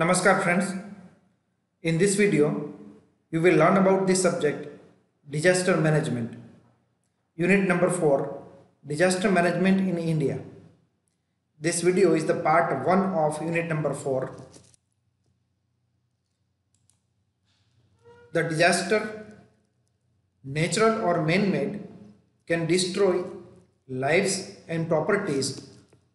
Namaskar friends. In this video, you will learn about the subject disaster management. Unit number 4 Disaster management in India. This video is the part 1 of unit number 4. The disaster, natural or man made, can destroy lives and properties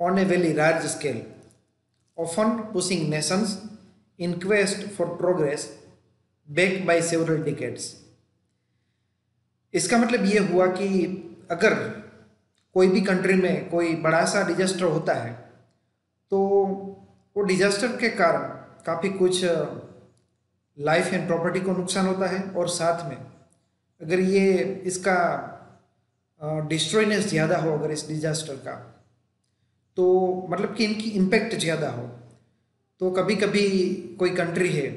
on a very large scale, often pushing nations in quest for progress back by several decades. इसका मतलब ये हुआ कि अगर कोई भी country में कोई बड़ा सा डिजास्टर होता है तो वो डिजास्टर के कारण काफ़ी कुछ लाइफ एंड प्रॉपर्टी को नुकसान होता है और साथ में अगर ये इसका डिस्ट्रॉयनेस ज़्यादा हो अगर इस डिजास्टर का तो मतलब कि इनकी इम्पेक्ट ज़्यादा हो तो कभी कभी कोई कंट्री है,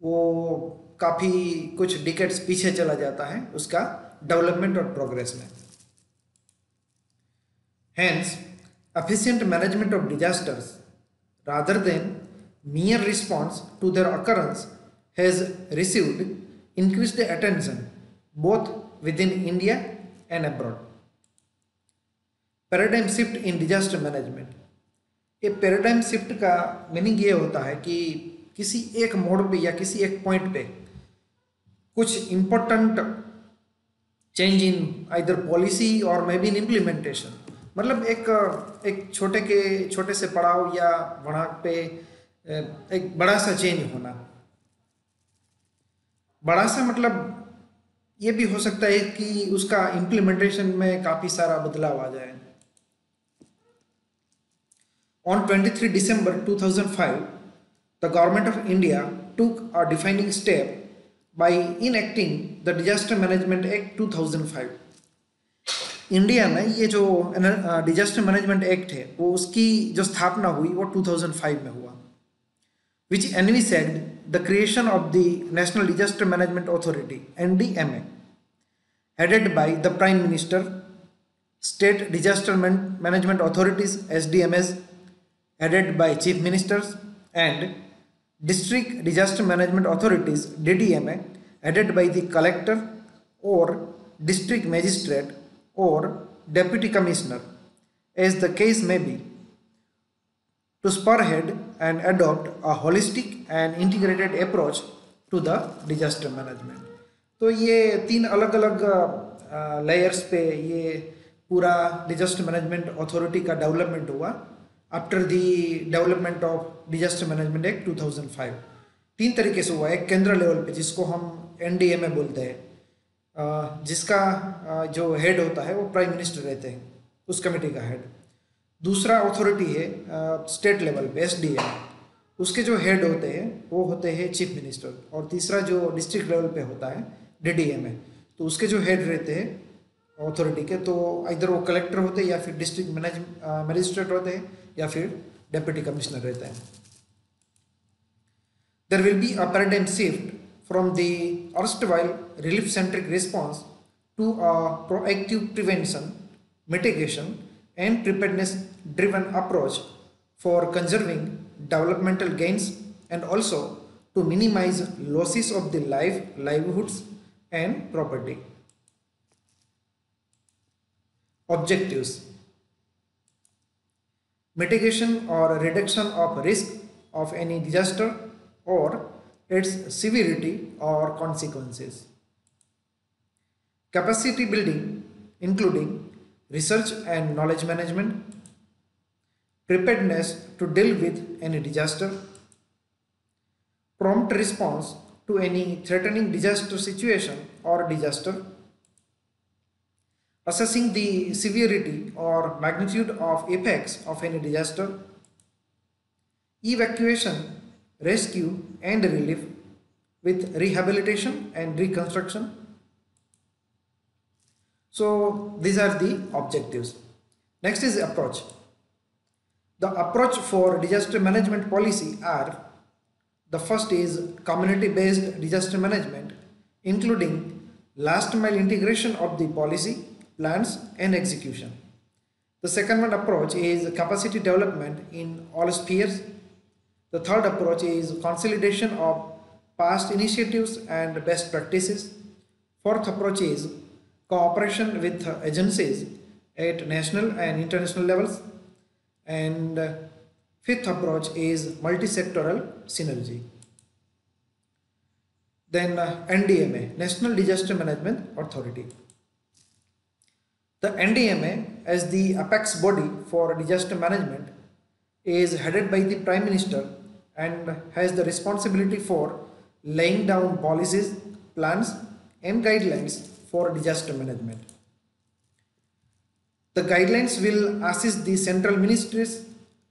वो काफ़ी कुछ डिकेट्स पीछे चला जाता है उसका डेवलपमेंट और प्रोग्रेस में। Hence efficient management of disasters rather than mere response to their occurrence has received increase the attention both within India and abroad paradigm shift in disaster management ये पैराडाइम शिफ्ट का meaning ये होता है कि किसी एक mode पे या किसी एक पॉइंट पे कुछ important change in either policy और मे बी इन इम्प्लीमेंटेशन मतलब एक एक छोटे के, छोटे से पड़ाव या बढ़ाक पे एक बड़ा सा चेंज होना। बड़ा सा मतलब ये भी हो सकता है कि उसका इम्प्लीमेंटेशन में काफ़ी सारा बदलाव आ जाए। On 23 December 2005, the Government of India took a defining step by enacting the Disaster Management Act 2005. India में ये जो डिजास्टर मैनेजमेंट एक्ट है वो उसकी जो स्थापना हुई वो 2005 में हुआ which envisaged the creation of the National Disaster Management Authority N D M A headed by the prime minister state disaster management authorities S D M S headed by chief ministers and district disaster management authorities DDMA headed by the collector or district magistrate or deputy commissioner as the case may be to spearhead and adopt a holistic and integrated approach to the disaster management तो ये तीन अलग अलग layers पे ये पूरा disaster management authority का development हुआ after the development of Disaster Management Act 2005 तीन तरीके से हुआ एक केंद्र लेवल पे, जिसको हम एन बोलते हैं। जिसका जो हेड होता है, वो प्राइम मिनिस्टर रहते हैं, उस कमेटी का हेड दूसरा अथॉरिटी है स्टेट लेवल पे एस उसके जो हेड होते हैं, वो होते हैं चीफ मिनिस्टर और तीसरा जो डिस्ट्रिक्ट लेवल पे होता है डी तो उसके जो हेड रहते हैं अथॉरिटी के तो इधर वो कलेक्टर होते हैं या फिर डिस्ट्रिक्ट मैनेज मजिस्ट्रेट होते हैं या फिर डेप्यूटी कमिश्नर रहते हैं there will be a paradigm shift from the erstwhile relief centric response to a proactive prevention mitigation and preparedness driven approach for conserving developmental gains and also to minimize losses of the life, livelihoods and property. Objectives Mitigation or reduction of risk of any disaster or its severity or consequences. Capacity building including research and knowledge management, preparedness to deal with any disaster, prompt response to any threatening disaster situation or disaster, assessing the severity or magnitude of effects of any disaster, evacuation, rescue and relief with rehabilitation and reconstruction. So these are the objectives. Next is approach. The approach for disaster management policy are the first is community based disaster management including last mile integration of the policy plans and execution. The second one approach is capacity development in all spheres The third approach is consolidation of past initiatives and best practices. Fourth approach is cooperation with agencies at national and international levels. And fifth approach is multi-sectoral synergy. Then uh, NDMA, National Disaster Management Authority. The NDMA, as the apex body for disaster management, is headed by the Prime Minister and has the responsibility for laying down policies, plans, and guidelines for disaster management. The guidelines will assist the central ministries,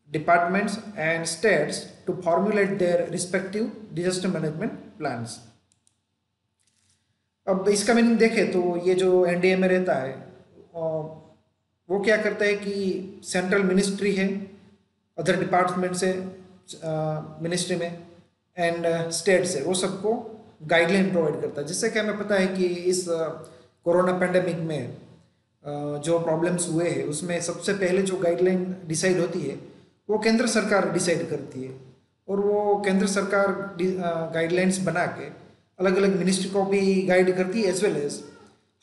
departments, and states to formulate their respective disaster management plans. अब इसका meaning देखें तो ये जो में रहता है वो क्या करता है कि सेंट्रल मिनिस्ट्री है अदर डिपार्टमेंट से मिनिस्ट्री में एंड स्टेट से, वो सबको गाइडलाइन प्रोवाइड करता है। जिससे कि हमें पता है कि इस कोरोना पेंडेमिक में जो प्रॉब्लम्स हुए हैं, उसमें सबसे पहले जो गाइडलाइन डिसाइड होती है, वो केंद्र सरकार डिसाइड करती है। और वो केंद्र सरकार गाइडलाइंस बना के अलग अलग मिनिस्ट्री को भी गाइड करती है एज वेल एज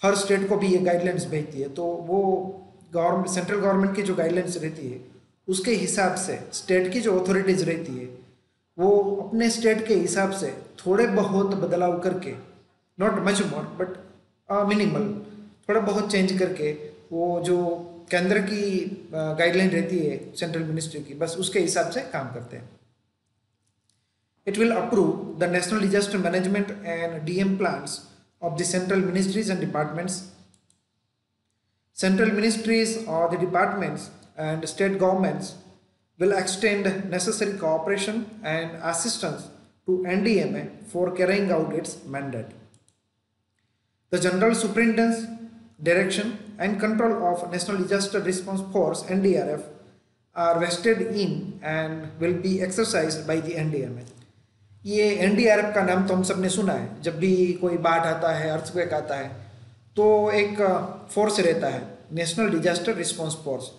हर स्टेट को भी ये गाइडलाइंस भेजती है। तो वो गवर्नमेंट सेंट्रल गवर्नमेंट की जो गाइडलाइंस रहती है, उसके हिसाब से स्टेट की जो अथॉरिटीज़ रहती है, वो अपने स्टेट के हिसाब से थोड़े बहुत बदलाव करके not much more but minimal थोड़ा बहुत चेंज करके वो जो केंद्र की गाइडलाइन रहती है सेंट्रल मिनिस्ट्री की, बस उसके हिसाब से काम करते हैं। It will approve the national disaster management and DM plans of the central ministries and departments. Central ministries or the departments and state governments will extend necessary cooperation and assistance to NDMA for carrying out its mandate. The General Superintendence direction and control of National Disaster Response Force NDRF are vested in and will be exercised by the NDMA. ये NDRF का नाम तो हम सबने सुना है। जब भी कोई बाढ़ आता है अर्थक्वेक आता है तो एक फोर्स रहता है नेशनल डिजास्टर रिस्पॉन्स फोर्स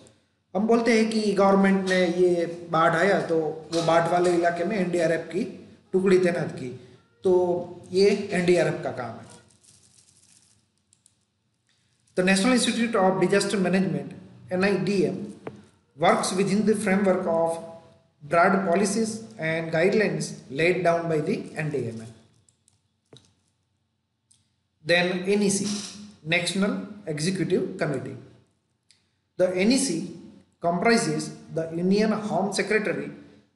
हम बोलते हैं कि गवर्नमेंट ने ये बाढ़ आया तो वो बाढ़ वाले इलाके में एनडीआरएफ की टुकड़ी तैनात की। तो ये एनडीआरएफ का काम है। The National Institute of Disaster Management N I D M works with broad policies and guidelines laid down by the NDMA. Then NEC, National Executive Committee. The NEC comprises the Union Home Secretary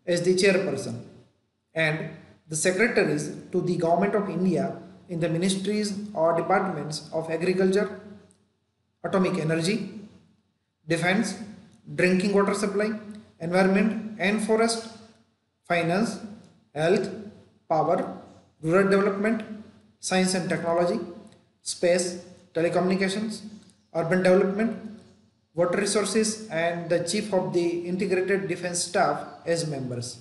as the chairperson and the secretaries to the Government of India in the ministries or departments of agriculture, atomic energy, defense, drinking water supply, environment and forest finance health power rural development science and technology space telecommunication urban development water resources and the chief of the integrated defence staff as members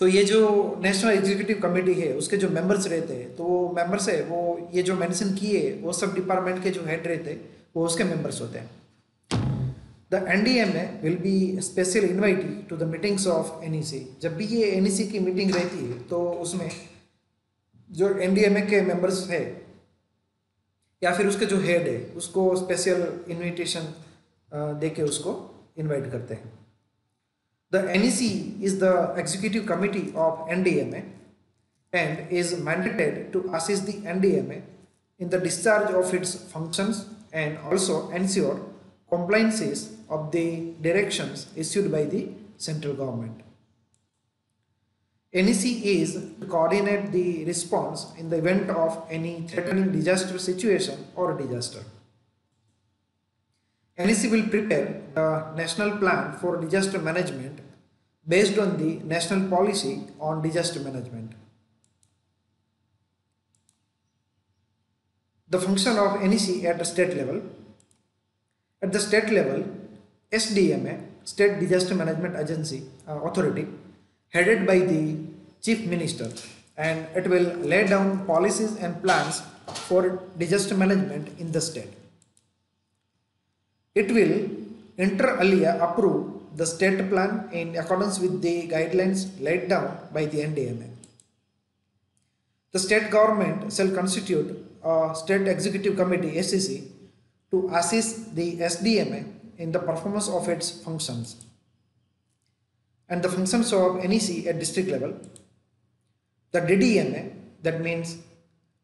तो ये जो national executive committee है, उसके जो members रहते हैं तो वो मेंबर्स है, वो ये जो मेंशन किए, वो सब डिपार्टमेंट के जो हेड रहते हैं, वो उसके मेंबर्स होते हैं। The N D M A will be special invitee to the meetings of N E C जब भी ये एन ई सी की मीटिंग रहती है तो उसमें जो एन डी एम ए के मेंबर्स है, या फिर उसके जो हेड है, उसको स्पेशल इन्विटेशन दे के उसको इन्वाइट करते हैं। The N E C is the executive committee of N D M A and to assist the N D M A in the discharge of its functions and also ensure compliances of the directions issued by the central government. NEC is to coordinate the response in the event of any threatening disaster situation or disaster. NEC will prepare the national plan for disaster management based on the national policy on disaster management. The function of NEC at the state level at the state level, SDMA, State Disaster Management Agency uh, Authority, headed by the Chief Minister, and it will lay down policies and plans for disaster management in the state. It will inter alia approve the state plan in accordance with the guidelines laid down by the NDMA. The state government shall constitute a state executive committee SEC to assist the SDMA in the performance of its functions and the functions of NEC at district level. The DDMA, that means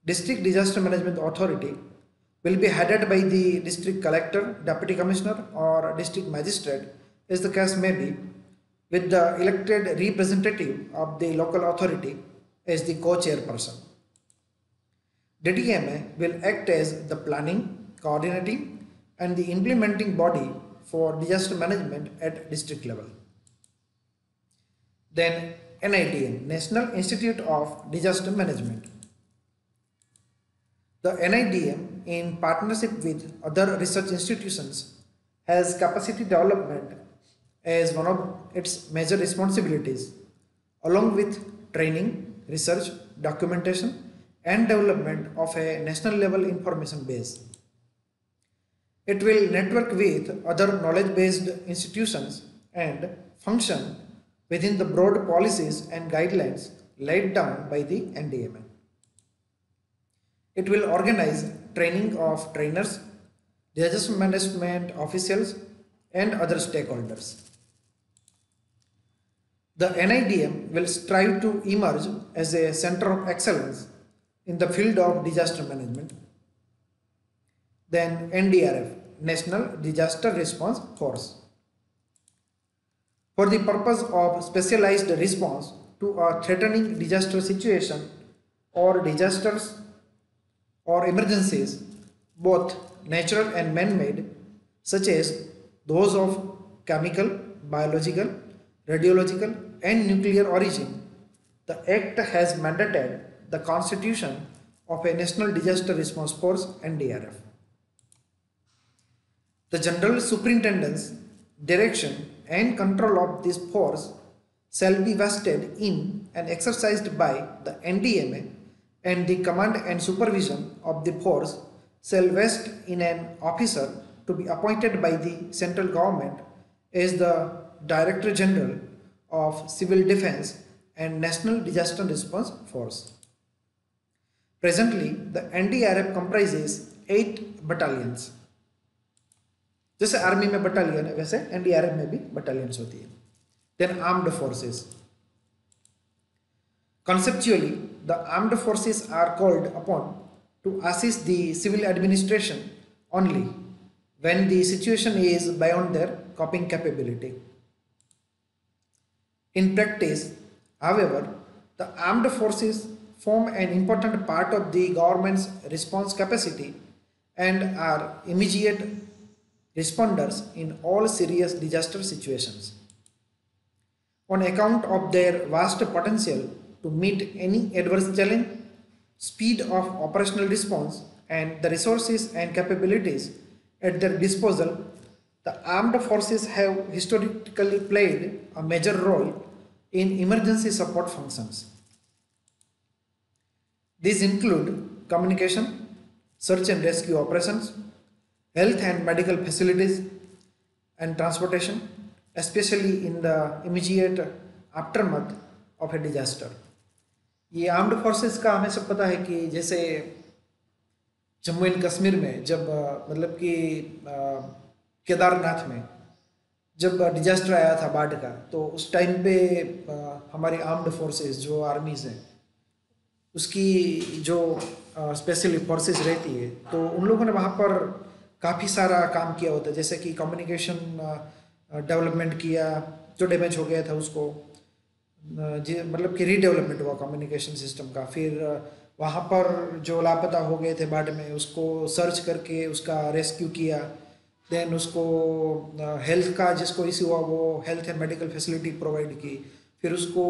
District Disaster Management Authority, will be headed by the district collector, deputy commissioner, or district magistrate, as the case may be, with the elected representative of the local authority as the co-chairperson. DDMA will act as the planning, coordinating, and the implementing body for disaster management at district level. Then NIDM, National Institute of Disaster Management. The NIDM, in partnership with other research institutions, has capacity development as one of its major responsibilities, along with training, research, documentation, and development of a national level information base. It will network with other knowledge based institutions and function within the broad policies and guidelines laid down by the NDMA. It will organize training of trainers, disaster management officials, and other stakeholders. The NIDM will strive to emerge as a center of excellence in the field of disaster management. Then NDRF, National Disaster Response Force. For the purpose of specialized response to a threatening disaster situation or disasters or emergencies, both natural and man-made, such as those of chemical, biological, radiological and nuclear origin, the Act has mandated the constitution of a National Disaster Response Force NDRF. The General superintendence, direction and control of this force shall be vested in and exercised by the NDMA and the command and supervision of the force shall vest in an officer to be appointed by the central government as the Director General of Civil Defense and National Disaster Response Force. Presently, the NDRF comprises eight battalions. जैसे army में battalion है वैसे NDRF में भी battalions होती है then armed forces conceptually the armed forces are called upon to assist the civil administration only when the situation is beyond their coping capability in practice however the armed forces form an important part of the government's response capacity and are immediate responders in all serious disaster situations. On account of their vast potential to meet any adverse challenge, speed of operational response, and the resources and capabilities at their disposal, the armed forces have historically played a major role in emergency support functions. These include communication, search and rescue operations, health and medical facilities, and transportation, especially in the immediate aftermath of a disaster. ये armed forces का हमें सब पता है कि जैसे Jammu and Kashmir में जब मतलब कि केदारनाथ में जब डिजास्टर आया था बाढ़ का तो उस टाइम पे हमारी आर्म्ड फोर्सेस जो आर्मीज़ हैं उसकी जो स्पेशल फोर्सेस रहती है तो उन लोगों ने वहाँ पर काफ़ी सारा काम किया होता है। जैसे कि कम्युनिकेशन डेवलपमेंट किया, जो डैमेज हो गया था उसको जी मतलब कि रीडेवलपमेंट हुआ कम्युनिकेशन सिस्टम का। फिर वहाँ पर जो लापता हो गए थे बाढ़ में, उसको सर्च करके उसका रेस्क्यू किया। देन उसको हेल्थ का जिसको इश्यू हुआ, वो health and medical facility provide की। फिर उसको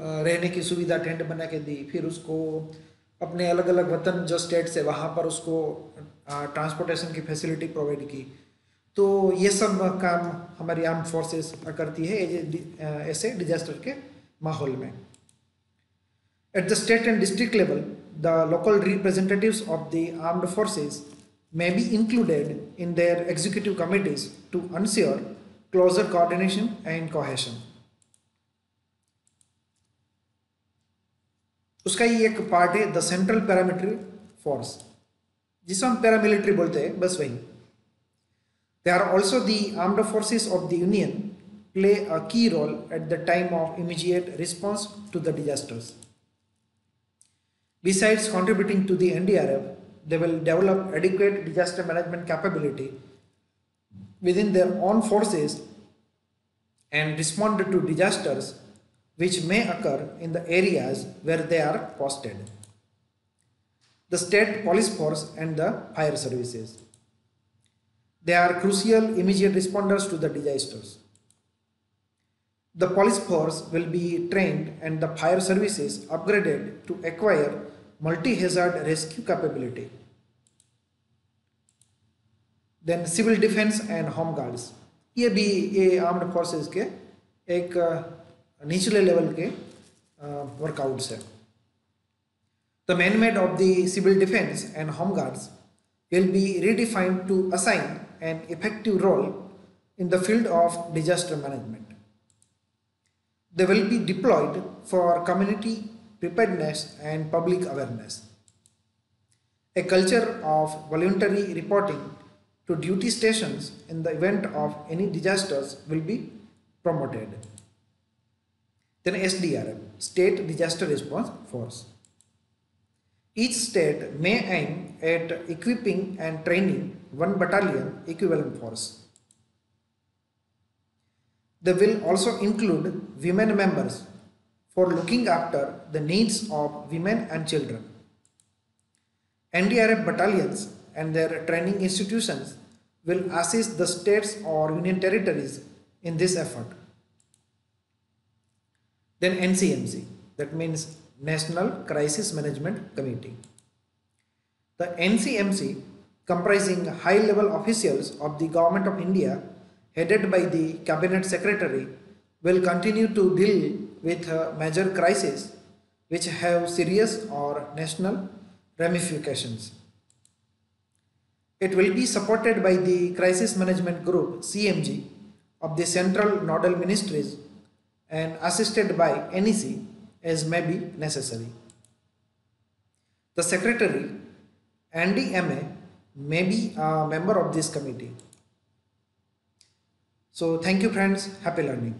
रहने की सुविधा टेंट बना के दी। फिर उसको अपने अलग अलग वतन जो स्टेट से वहाँ पर उसको ट्रांसपोर्टेशन की फैसिलिटी प्रोवाइड की। तो ये सब काम हमारी आर्म फोर्सेस करती है ऐसे डिजास्टर के माहौल में। At the state and district level the local representatives of the armed forces may be included in their executive committees to ensure closer coordination and cohesion. उसका ही एक पार्ट है the central paramilitary force जिसे हम paramilitary बोलते हैं बस वही they are also the armed forces of the union play a की role at the time of immediate response to the disasters Besides contributing to the NDRF, they will develop adequate disaster management capability within their own forces and respond to disasters which may occur in the areas where they are posted. The state police force and the fire services. They are crucial immediate responders to the disasters. The police force will be trained and the fire services upgraded to acquire multi-hazard rescue capability. Then civil defense and home guards. ये भी ये armed forces के एक निचले level के workouts है the mandate of the civil defense and home guards will be redefined to assign an effective role in the field of disaster management. They will be deployed for community preparedness and public awareness. A culture of voluntary reporting to duty stations in the event of any disasters will be promoted. Then SDRF, State Disaster Response Force. Each state may aim at equipping and training one battalion equivalent force. They will also include women members for looking after the needs of women and children. NDRF battalions and their training institutions will assist the states or union territories in this effort. Then NCMC, that means National Crisis Management Committee. The NCMC, comprising high level officials of the Government of India, headed by the Cabinet Secretary, will continue to deal with major crises which have serious or national ramifications. It will be supported by the Crisis Management Group CMG of the Central Nodal Ministries and assisted by NEC as may be necessary. The Secretary Andy NDMA may be a member of this committee. So thank you friends, happy learning.